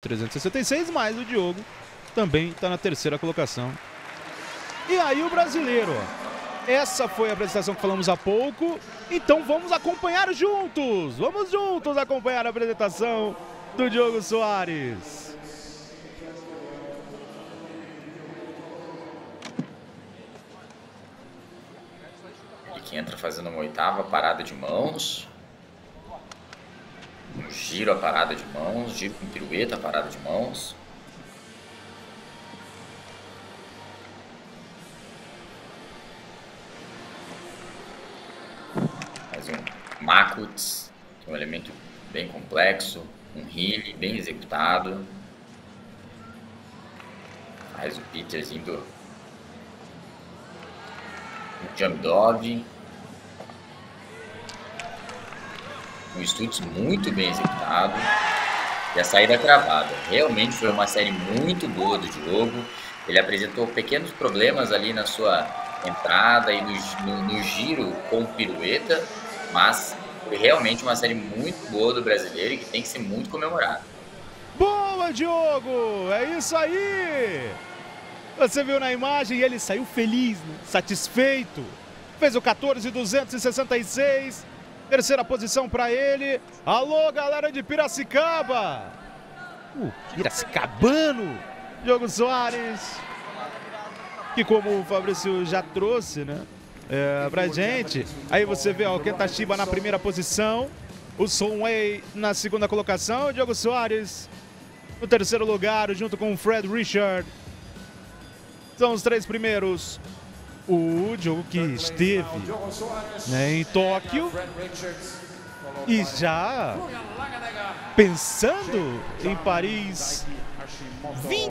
366, mas o Diogo também está na terceira colocação. E aí o brasileiro. Essa foi a apresentação que falamos há pouco. Então vamos acompanhar juntos. Vamos juntos acompanhar a apresentação do Diogo Soares. Que entra fazendo uma oitava parada de mãos. Giro a parada de mãos, giro com pirueta a parada de mãos. Faz um Makuts, que é um elemento bem complexo, um heal bem executado. Faz o Peters indo um Jump Dove. Um Stutz muito bem executado. E a saída travada. Realmente foi uma série muito boa do jogo. Ele apresentou pequenos problemas ali na sua entrada e no, no, no giro com pirueta, mas foi realmente uma série muito boa do brasileiro e que tem que ser muito comemorada. Boa, Diogo! É isso aí! Você viu na imagem ele saiu feliz, satisfeito. Fez o 14,266. Terceira posição para ele. Alô, galera de Piracicaba! O Piracicabano! Diogo Soares. Que como o Fabrício já trouxe, né? É, pra gente. Aí você vê ó, o Kentashiba na primeira posição. O Sonway na segunda colocação. O Diogo Soares no terceiro lugar, junto com o Fred Richard. São os três primeiros. O Diogo que esteve né, em Tóquio e já pensando em Paris. 20